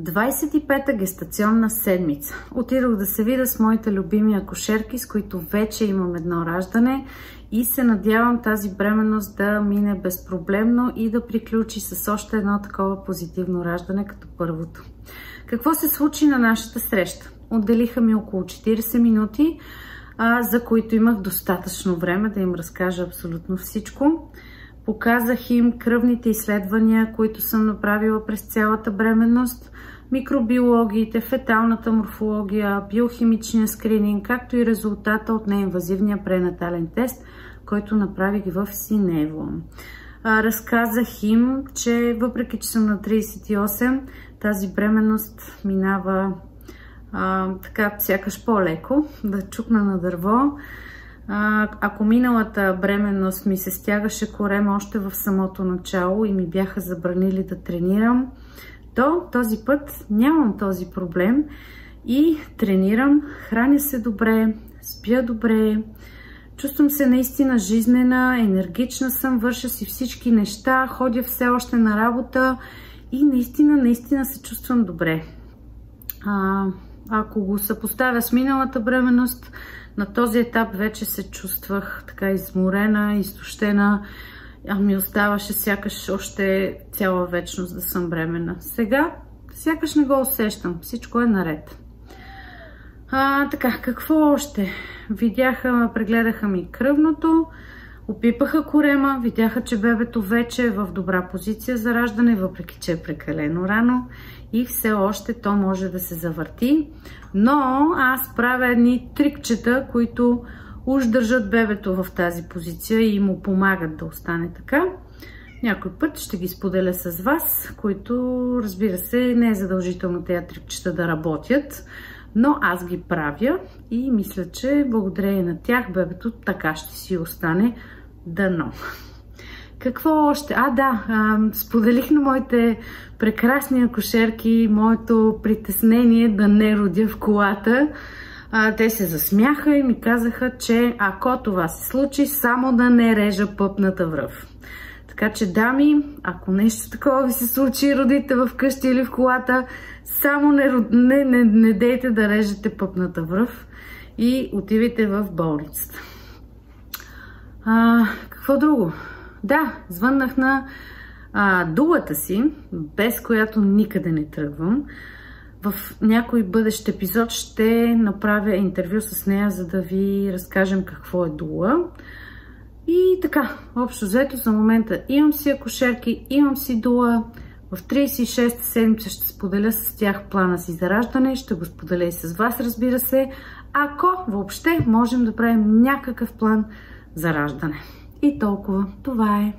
25-та гестационна седмица. Отидох да се видя с моите любими акушерки, с които вече имам едно раждане и се надявам тази бременност да мине безпроблемно и да приключи с още едно такова позитивно раждане като първото. Какво се случи на нашата среща? Отделиха ми около 40 минути, за които имах достатъчно време да им разкажа абсолютно всичко. Показах им кръвните изследвания, които съм направила през цялата бременност, микробиологиите, феталната морфология, биохимичния скрининг, както и резултата от неинвазивния пренатален тест, който направих в Синево. Разказах им, че въпреки, че съм на 38, тази бременност минава а, така сякаш по-леко, да чукна на дърво. А, ако миналата бременност ми се стягаше корем още в самото начало и ми бяха забранили да тренирам, то този път нямам този проблем и тренирам, храня се добре, спя добре, чувствам се наистина жизнена, енергична съм, върша си всички неща, ходя все още на работа и наистина, наистина се чувствам добре. Ако го съпоставя с миналата бременност, на този етап вече се чувствах така изморена, изтощена, а ми оставаше сякаш още цяла вечност да съм бременна. Сега сякаш не го усещам. Всичко е наред. А, така, какво още? Видяха, прегледаха ми кръвното, опипаха корема, видяха, че бебето вече е в добра позиция за раждане, въпреки че е прекалено рано и все още то може да се завърти. Но аз правя едни трикчета, които уж държат бебето в тази позиция и му помагат да остане така. Някой път ще ги споделя с вас, които, разбира се, не е задължително тези трикчета да работят, но аз ги правя и мисля, че благодарение на тях бебето така ще си остане дано. Какво още? А, да, а, споделих на моите прекрасни акушерки моето притеснение да не родя в колата. Те се засмяха и ми казаха, че ако това се случи, само да не режа пъпната връв. Така че, дами, ако нещо такова ви се случи, родите в къщи или в колата, само не, не, не, не дейте да режете пъпната връв и отивайте в болницата. А, какво друго? Да, звъннах на а, дулата си, без която никъде не тръгвам. В някой бъдещ епизод ще направя интервю с нея, за да ви разкажем какво е дула. И така, общо взето за момента имам си акушерки, имам си дула. В 36 седмица ще споделя с тях плана си за раждане, ще го споделя и с вас, разбира се, ако въобще можем да правим някакъв план за раждане. И толкова. Това е.